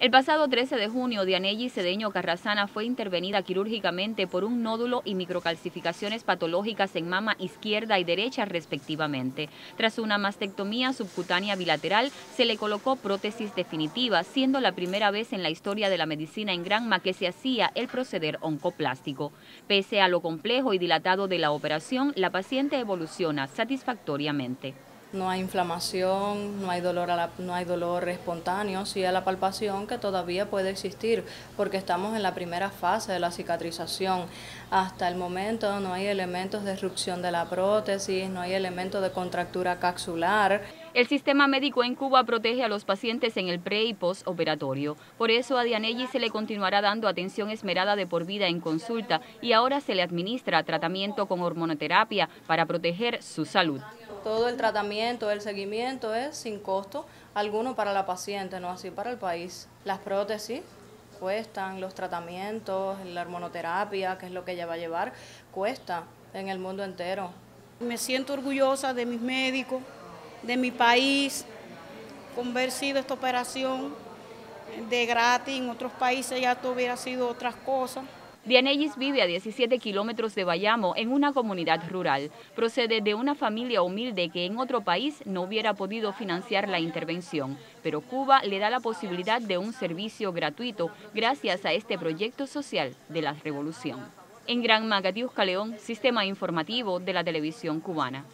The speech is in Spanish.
El pasado 13 de junio, Dianelli Cedeño Carrazana fue intervenida quirúrgicamente por un nódulo y microcalcificaciones patológicas en mama izquierda y derecha respectivamente. Tras una mastectomía subcutánea bilateral, se le colocó prótesis definitiva, siendo la primera vez en la historia de la medicina en Granma que se hacía el proceder oncoplástico. Pese a lo complejo y dilatado de la operación, la paciente evoluciona satisfactoriamente no hay inflamación, no hay dolor, no hay dolor espontáneo, sí a la palpación que todavía puede existir porque estamos en la primera fase de la cicatrización. Hasta el momento no hay elementos de erupción de la prótesis, no hay elementos de contractura capsular. El sistema médico en Cuba protege a los pacientes en el pre y postoperatorio. Por eso a Dianelli se le continuará dando atención esmerada de por vida en consulta y ahora se le administra tratamiento con hormonoterapia para proteger su salud. Todo el tratamiento, el seguimiento es sin costo alguno para la paciente, no así para el país. Las prótesis cuestan, los tratamientos, la hormonoterapia, que es lo que ella va a llevar, cuesta en el mundo entero. Me siento orgullosa de mis médicos, de mi país, con haber sido esta operación de gratis, en otros países ya hubiera sido otras cosas. Dianellis vive a 17 kilómetros de Bayamo, en una comunidad rural. Procede de una familia humilde que en otro país no hubiera podido financiar la intervención, pero Cuba le da la posibilidad de un servicio gratuito gracias a este proyecto social de la revolución. En Gran Magatiusca León, Sistema Informativo de la Televisión Cubana.